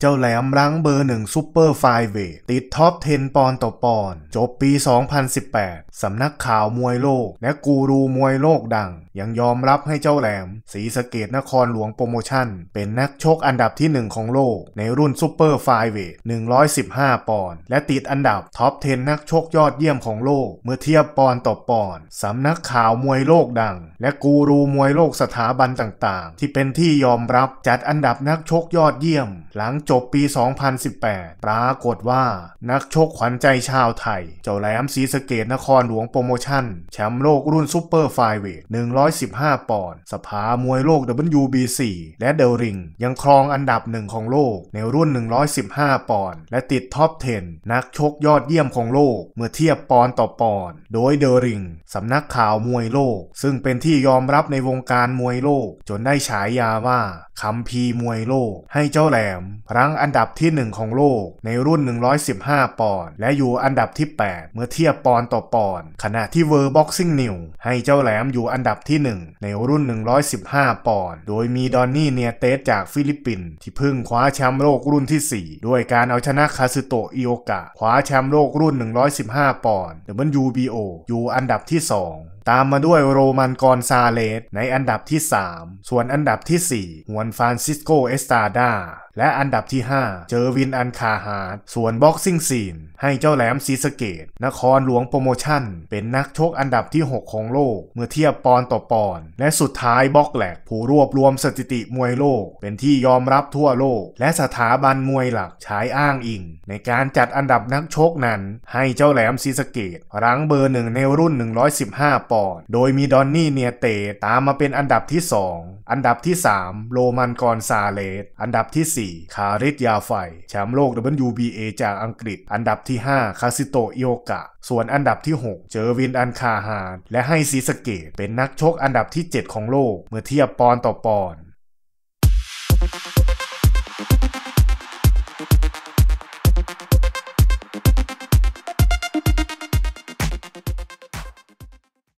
เจ้าแหลมรั้งเบอร์หนึ่งซูเปอร์ฟลายเวตติดท็อป 10 ปอนด์ต่อปอนด์จบปี 2018 สำนักข่าวมวยโลก และกูรูมวยโลกดัง ยังยอมรับให้เจ้าแหลมศรีสะเกษนครหลวงโปรโมชั่น เป็นนักชกอันดับที่ 1 ของโลก ในรุ่นซูเปอร์ฟลายเวต115 ปอนด์และติดอันดับท็อป 10 นักชกยอดเยี่ยมของโลก เมื่อเทียบปอนด์ต่อปอนด์สำนักข่าวมวยโลกดัง และกูรูมวยโลกสถาบันต่างๆ ที่เป็นที่ยอมรับจัดอันดับนักชกยอดเยี่ยม หลังจบปี 2018 ปรากฏว่า นักชกขวัญใจชาวไทย เจ้าแหลมศรีสะเกษนครหลวงโปรโมชั่นแชมป์โลกรุ่นซูเปอร์ฟลายเวต115 ปอนด์สภามวยโลก WBC และ The Ring ยังครองอันดับหนึ่งของโลกในรุ่น 115 ปอนด์และติดท็อป 10 นักชกยอดเยี่ยมของโลกเมื่อเทียบปอนด์ต่อปอนด์โดย The Ring สำนักข่าวมวยโลก ซึ่งเป็นที่ยอมรับในวงการมวยโลก จนได้ฉายาว่าคัมภีร์มวยโลก ให้เจ้าแหลมรั้งอันดับที่ 1 ของโลกในรุ่น 115 ปอนด์และอยู่อันดับที่ 8 เมื่อเทียบปอนด์ต่อปอนด์ขณะที่ World Boxing News ให้เจ้าแหลมอยู่อันดับที่1 ในรุ่น 115 ปอนด์ โดยมีดอนนี่เนียเตสจากฟิลิปปินส์ที่เพิ่งคว้าแชมป์โลกรุ่นที่ 4 ด้วยการเอาชนะคาซึโตะอิโอกะคว้าแชมป์โลกรุ่น 115 ปอนด์ WBO อยู่อันดับที่ 2ตามมาด้วยโรมันกอนซาเลสในอันดับที่ 3 ส่วนอันดับที่4ฮวนฟรานซิสโก เอสตราดา และอันดับที่ 5 เจอร์วินอันคาฮาสส่วน BoxingScene ให้เจ้าแหลมศรีสะเกษ นครหลวงโปรโมชั่น เป็นนักชกอันดับที่ 6 ของโลก เมื่อเทียบปอนด์ต่อปอนด์ และสุดท้าย BoxRec ผู้รวบรวมสถิติมวยโลก เป็นที่ยอมรับทั่วโลก และสถาบันมวยหลักใช้อ้างอิง ในการจัดอันดับนักชกนั้น ให้เจ้าแหลมศรีสะเกษ รั้งเบอร์หนึ่งในรุ่น 115 ปอนด์โดยมีดอนนี่เนียเตสตามมาเป็นอันดับที่ 2 อันดับที่ 3 โรมันกอนซาเลส อันดับที่ 4 คาลิดยาไฟ แชมป์โลก WBA จากอังกฤษ อันดับที่ 5 คาซึโตะอิโอกะ ส่วนอันดับที่ 6 เจอร์วินอันคาฮาส และให้ศรีสะเกษ เป็นนักชกอันดับที่ 7 ของโลก เมื่อเทียบปอนด์ต่อปอนด์